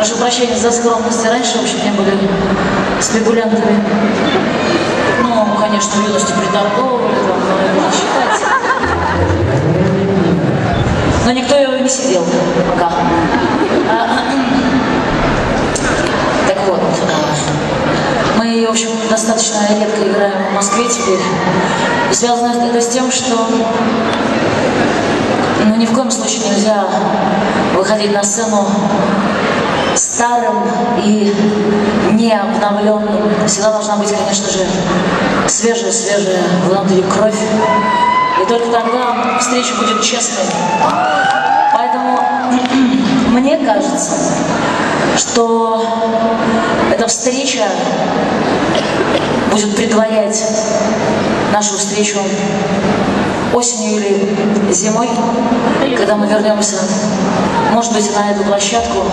Прошу прощения за скромность. Раньше вообще не были спекулянтами. Ну, конечно, в юности приторговывали, там, но не считается. Но никто его не сидел пока. А, так вот, мы, в общем, достаточно редко играем в Москве теперь. Связано это с тем, что ну, ни в коем случае нельзя выходить на сцену старым и не обновленным. Всегда должна быть, конечно же, свежая-свежая внутри кровь. И только тогда встреча будет честной. Поэтому мне кажется, что эта встреча будет предварять нашу встречу осенью или зимой, когда мы вернемся, может быть, на эту площадку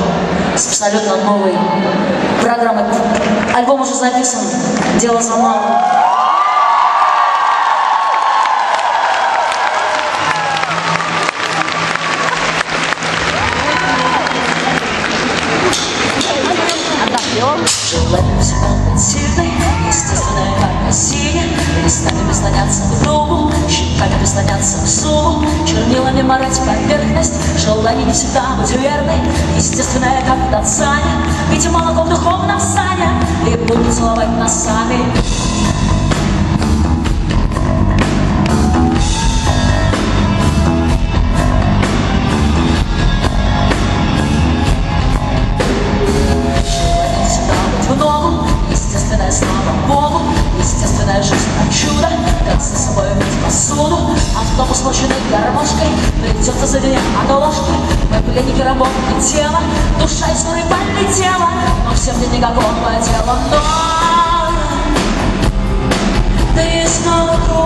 с абсолютно новой программой. Альбом уже записан, дело за малым. Всегда быть сильной, естественная как насилие Листами прислоняться к другу, к зубу Чернилами морать поверхность, желание не всегда быть верной Естественная как танцание, пить молоко в духовном сане И будут целовать носами. Естественная слава Богу, естественная жизнь как чудо за собой посуду Автобус мощенный гармошкой Придется за дня от ложки Мы пленники работы тела Душа из горы полетела Но всем нет никакого дела Но ты знаком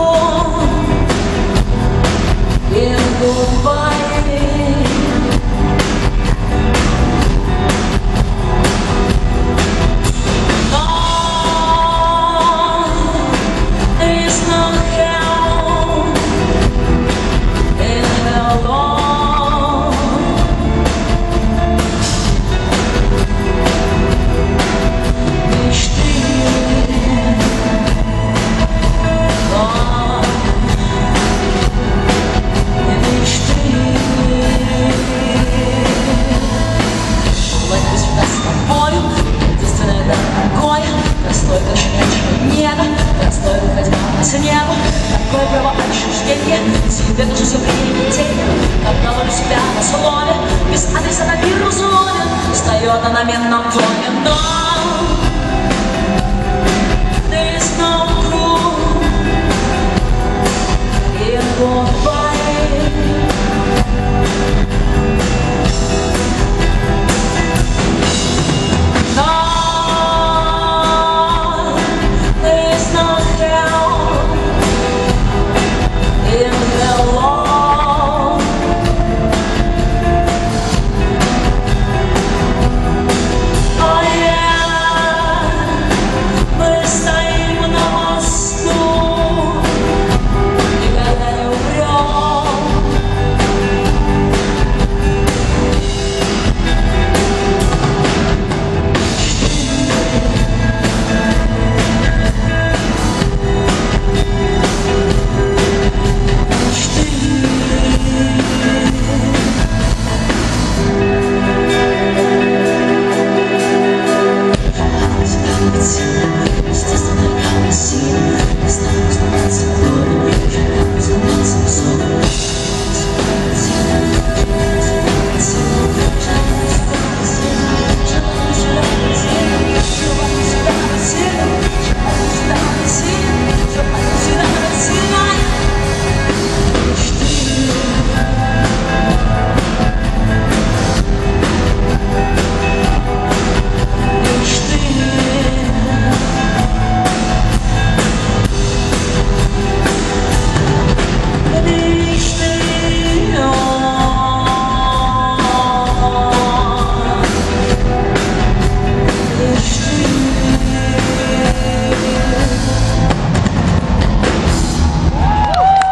Простой, как щенячье небо, простой, ходьба по снегу, такое правоощущение, тебе тень, как на волю себя на слове, без адреса на мир условен, встает она на минном поле.